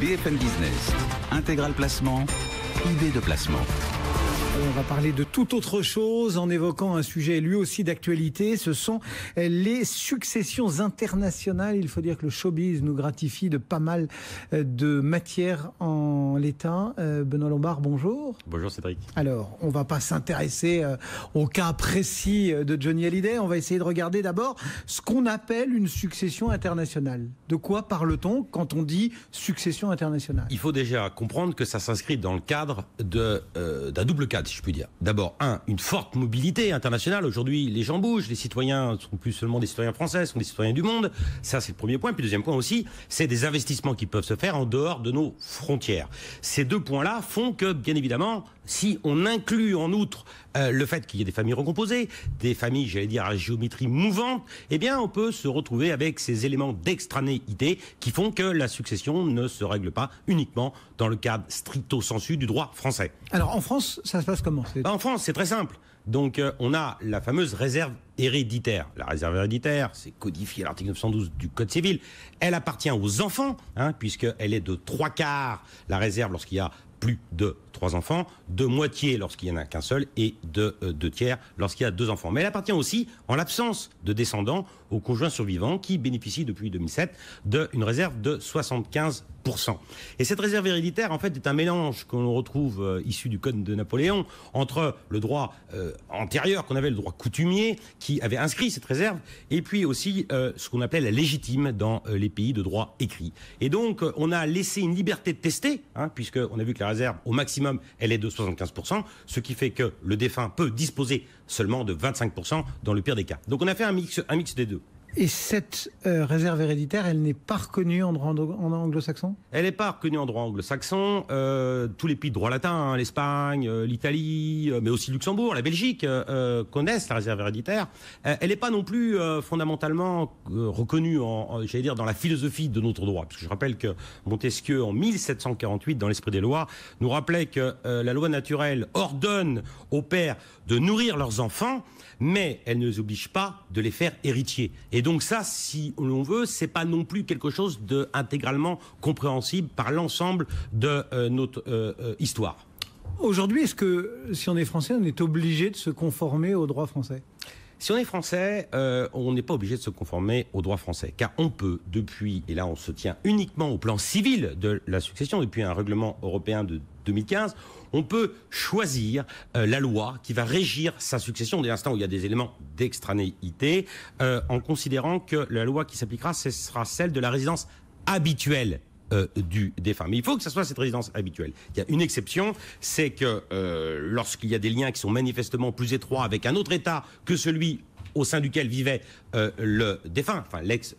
BFM Business, intégral placement, idée de placement. On va parler de toute autre chose en évoquant un sujet lui aussi d'actualité. Ce sont les successions internationales. Il faut dire que le showbiz nous gratifie de pas mal euh, de matières en l'état. Euh, Benoît Lombard, bonjour. Bonjour Cédric. Alors, on va pas s'intéresser euh, au cas précis de Johnny Hallyday. On va essayer de regarder d'abord ce qu'on appelle une succession internationale. De quoi parle-t-on quand on dit succession internationale? Il faut déjà comprendre que ça s'inscrit dans le cadre d'un double cadre si je puis dire. D'abord, un, une forte mobilité internationale. Aujourd'hui, les gens bougent, les citoyens ne sont plus seulement des citoyens français, sont des citoyens du monde. Ça, c'est le premier point. Puis, deuxième point aussi, c'est des investissements qui peuvent se faire en dehors de nos frontières. Ces deux points-là font que, bien évidemment, si on inclut en outre euh, le fait qu'il y ait des familles recomposées, des familles, j'allais dire, à géométrie mouvante, eh bien, on peut se retrouver avec ces éléments d'extranéité qui font que la succession ne se règle pas uniquement dans le cadre stricto sensu du droit français. Alors, en France, ça se passe bah, En France, c'est très simple. Donc, euh, on a la fameuse réserve héréditaire. La réserve héréditaire, c'est codifié à l'article 912 du Code civil. Elle appartient aux enfants, hein, puisqu'elle est de trois quarts la réserve lorsqu'il y a plus de trois enfants, de moitié lorsqu'il n'y en a qu'un seul et de euh, deux tiers lorsqu'il y a deux enfants. Mais elle appartient aussi, en l'absence de descendants, aux conjoints survivants qui bénéficient depuis 2007 d'une réserve de 75% et cette réserve héréditaire, en fait, est un mélange qu'on retrouve euh, issu du Code de Napoléon entre le droit antérieur, qu'on avait le droit coutumier, qui avait inscrit cette réserve, et puis aussi ce qu'on appelait la légitime dans les pays de droit écrit. Et donc, on a laissé une liberté de tester, hein, puisqu'on a vu que la réserve, au maximum, elle est de 75%, ce qui fait que le défunt peut disposer seulement de 25% dans le pire des cas. Donc on a fait un mix, un mix des deux. Et cette euh, réserve héréditaire, elle n'est pas reconnue en droit anglo-saxon? Elle n'est pas reconnue en droit anglo-saxon. Euh, tous les pays de droit latin, hein, l'Espagne, euh, l'Italie, mais aussi Luxembourg, la Belgique, connaissent la réserve héréditaire. elle n'est pas non plus fondamentalement reconnue, en, j'allais dire, dans la philosophie de notre droit. Parce je rappelle que Montesquieu, en 1748, dans l'esprit des lois, nous rappelait que la loi naturelle ordonne aux pères de nourrir leurs enfants, mais elle ne les oblige pas de les faire héritiers. Et donc ça, si l'on veut, c'est pas non plus quelque chose de intégralement compréhensible par l'ensemble de euh, notre euh, euh, histoire. Aujourd'hui, est-ce que si on est français, on est obligé de se conformer au droit français? Si on est français, on n'est pas obligé de se conformer au droit français, car on peut, depuis, et là on se tient uniquement au plan civil de la succession, depuis un règlement européen de 2015, on peut choisir euh, la loi qui va régir sa succession dès l'instant où il y a des éléments d'extranéité, euh, en considérant que la loi qui s'appliquera, ce sera celle de la résidence habituelle euh, du défunt. Mais il faut que ce soit cette résidence habituelle. Il y a une exception, c'est que lorsqu'il y a des liens qui sont manifestement plus étroits avec un autre État que celui au sein duquel vivait le défunt, enfin l'ex,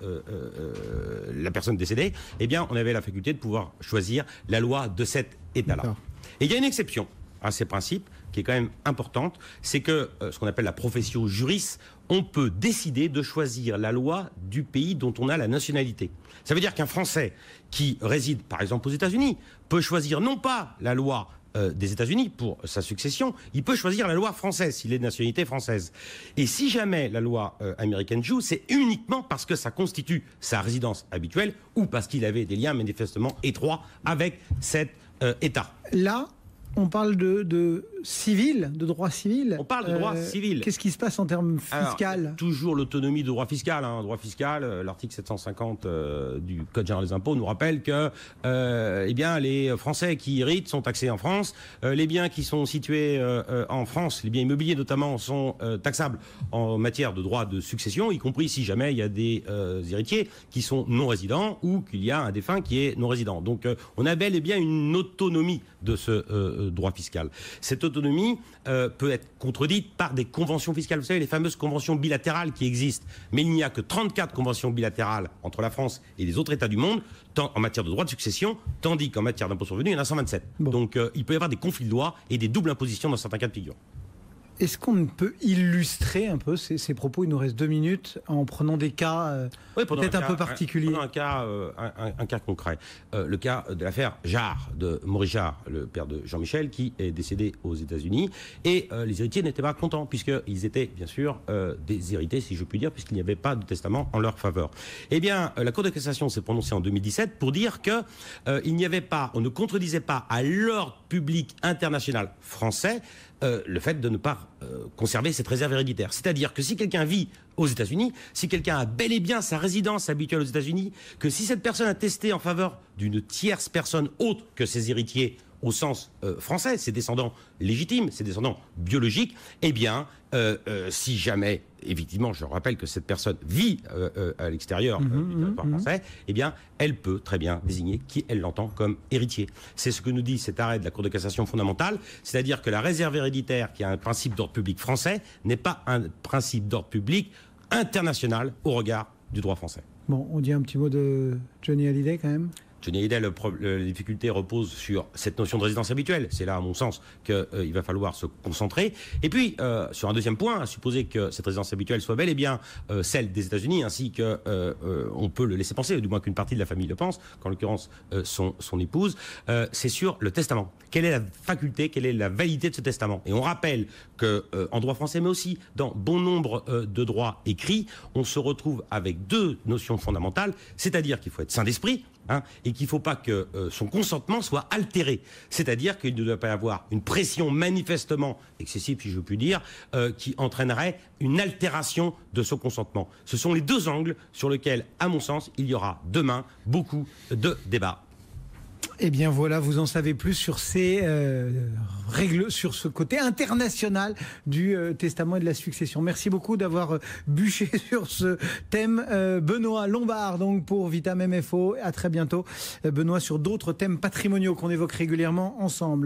la personne décédée, eh bien, on avait la faculté de pouvoir choisir la loi de cet État-là. Et il y a une exception à ces principes qui est quand même importante, c'est que euh, ce qu'on appelle la profession juriste, on peut décider de choisir la loi du pays dont on a la nationalité. Ça veut dire qu'un Français qui réside par exemple aux États-Unis peut choisir non pas la loi euh, des États-Unis pour sa succession, il peut choisir la loi française s'il est de nationalité française. Et si jamais la loi euh, américaine joue, c'est uniquement parce que ça constitue sa résidence habituelle ou parce qu'il avait des liens manifestement étroits avec cet État. Là, on parle de, civil, de droit civil. On parle de droit euh, civil. Qu'est-ce qui se passe en termes fiscal? Toujours l'autonomie de droit fiscal. Hein. Droit fiscal, euh, l'article 750 euh, du Code général des impôts nous rappelle que eh bien, les Français qui héritent sont taxés en France. les biens qui sont situés en France, les biens immobiliers notamment, sont taxables en matière de droit de succession, y compris si jamais il y a des héritiers qui sont non résidents ou qu'il y a un défunt qui est non résident. Donc on a bel et bien une autonomie de ce droit fiscal. Cette autonomie euh, peut être contredite par des conventions fiscales. Vous savez, les fameuses conventions bilatérales qui existent. Mais il n'y a que 34 conventions bilatérales entre la France et les autres États du monde, tant en matière de droit de succession, tandis qu'en matière d'impôt sur le revenu, il y en a 127. Donc euh, il peut y avoir des conflits de loi et des doubles impositions dans certains cas de figure. Est-ce qu'on peut illustrer un peu ces, propos? Il nous reste deux minutes en prenant des cas euh, peut-être un, peu particuliers. Un, cas, euh, un, cas concret. Euh, le cas de l'affaire Jarre, de Maurice Jarre, le père de Jean-Michel, qui est décédé aux États-Unis. Et les héritiers n'étaient pas contents, puisqu'ils étaient bien sûr déshérités, si je puis dire, puisqu'il n'y avait pas de testament en leur faveur. Eh bien, la Cour de cassation s'est prononcée en 2017 pour dire qu'il n'y avait pas, on ne contredisait pas à l'ordre public international français euh, le fait de ne pas euh, conserver cette réserve héréditaire. C'est-à-dire que si quelqu'un vit aux États-Unis, si quelqu'un a bel et bien sa résidence habituelle aux États-Unis, que si cette personne a testé en faveur d'une tierce personne autre que ses héritiers au sens euh, français, ses descendants légitimes, ses descendants biologiques, eh bien, euh, euh, si jamais, effectivement, je rappelle que cette personne vit à l'extérieur du mhm, territoire mhm, mhm. français, eh bien, elle peut très bien désigner qui elle l'entend comme héritier. C'est ce que nous dit cet arrêt de la Cour de cassation fondamentale, c'est-à-dire que la réserve héréditaire, qui est un principe d'ordre public français, n'est pas un principe d'ordre public international au regard du droit français. Bon, on dit un petit mot de Johnny Hallyday quand même? Hallyday, la difficulté repose sur cette notion de résidence habituelle. C'est là, à mon sens, qu'il euh, va falloir se concentrer. Et puis, euh, sur un deuxième point, à supposer que cette résidence habituelle soit bel et bien euh, celle des États-Unis, ainsi que on peut le laisser penser, du moins qu'une partie de la famille le pense, qu'en l'occurrence son, son, épouse, c'est sur le testament. Quelle est la faculté, quelle est la validité de ce testament? Et on rappelle que en droit français, mais aussi dans bon nombre de droits écrits, on se retrouve avec deux notions fondamentales, c'est-à-dire qu'il faut être saint d'esprit, Hein, et qu'il ne faut pas que euh, son consentement soit altéré. C'est-à-dire qu'il ne doit pas y avoir une pression manifestement excessive, si je puis dire, euh, qui entraînerait une altération de son consentement. Ce sont les deux angles sur lesquels, à mon sens, il y aura demain beaucoup de débats. Eh bien voilà, vous en savez plus sur ces euh, règles, sur ce côté international du euh, testament et de la succession. Merci beaucoup d'avoir euh, bûché sur ce thème. Benoît Lombard, donc pour Vitam MFO. À très bientôt, Benoît, sur d'autres thèmes patrimoniaux qu'on évoque régulièrement ensemble.